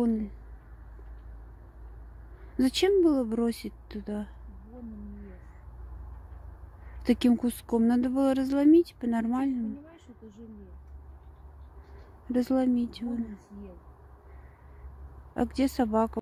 Вон. Зачем было бросить туда Вон таким куском? Надо было разломить по-нормальному. Понимаешь, это желе. Разломить Вон его. съел. А где собака?